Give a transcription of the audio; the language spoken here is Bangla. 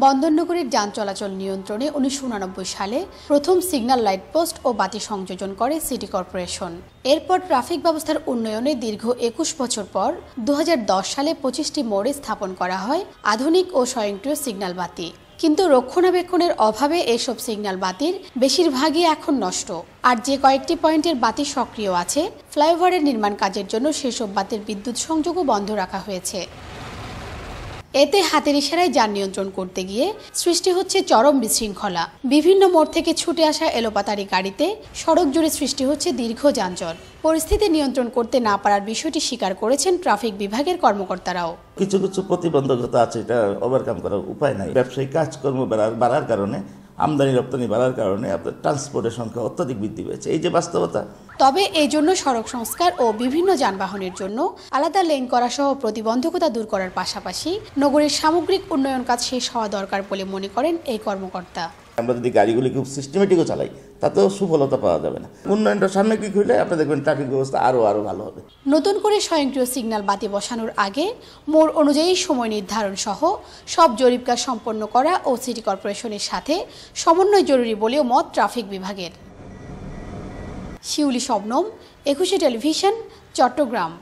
বন্দরনগরীর যান চলাচল নিয়ন্ত্রণে উনিশশো সালে প্রথম সিগন্যাল লাইট পোস্ট ও বাতি সংযোজন করে সিটি কর্পোরেশন। এরপর ট্রাফিক ব্যবস্থার উন্নয়নে দীর্ঘ একুশ বছর পর দু হাজার দশ সালে পঁচিশটি মোড়ে স্থাপন করা হয় আধুনিক ও স্বয়ংক্রিয় সিগন্যাল বাতি। কিন্তু রক্ষণাবেক্ষণের অভাবে এসব সিগন্যাল বাতির বেশিরভাগই এখন নষ্ট। আর যে কয়েকটি পয়েন্টের বাতি সক্রিয় আছে, ফ্লাইওভারের নির্মাণ কাজের জন্য সেসব বাতির বিদ্যুৎ সংযোগও বন্ধ রাখা হয়েছে। এতে হাতের ইশারায় যান নিয়ন্ত্রণ করতে গিয়ে সৃষ্টি হচ্ছে চরম বিশৃঙ্খলা। বিভিন্ন মোড় থেকে ছুটে আসা এলোপাতারি গাড়িতে সড়ক জুড়ে সৃষ্টি হচ্ছে দীর্ঘ যানজট। পরিস্থিতি নিয়ন্ত্রণ করতে না পারার বিষয়টি স্বীকার করেছেন ট্রাফিক বিভাগের কর্মকর্তারাও। কিছু কিছু প্রতিবন্ধকতা আছে, এটা ওভারকাম করার উপায় নাই। ব্যবসায়িক কাজকর্ম বাড়ার কারণে আমদানি রপ্তানি বাড়ার কারণে আপনার ট্রান্সপোর্টের সংখ্যা অত্যাধিক বৃদ্ধি পেয়েছে। এই যে বাস্তবতা। তবে এই জন্য সড়ক সংস্কার ও বিভিন্ন যানবাহনের জন্য আলাদা লেন করা সহ প্রতিবন্ধকতা দূর করার পাশাপাশি নগরের সামগ্রিক উন্নয়ন কাজ শেষ হওয়া দরকার বলে মনে করেন এই কর্মকর্তা। আমরা যদি গাড়িগুলি খুব সিস্টেমেটিকও চালাই, তাতেও সুফলতা পাওয়া যাবে না। উন্নয়নটা সামগ্রিক হইলে আপনি দেখবেন ট্রাফিক ব্যবস্থা আরও আরও ভালো হবে। নতুন করে স্বয়ংক্রিয় সিগন্যাল বাতি বসানোর আগে মোড় অনুযায়ী সময় নির্ধারণ সহ সব জরিপ কাজ সম্পন্ন করা ও সিটি কর্পোরেশনের সাথে সমন্বয় জরুরি বলেও মত ট্রাফিক বিভাগের। শিউলি শবনম, একুশে টেলিভিশন, চট্টগ্রাম।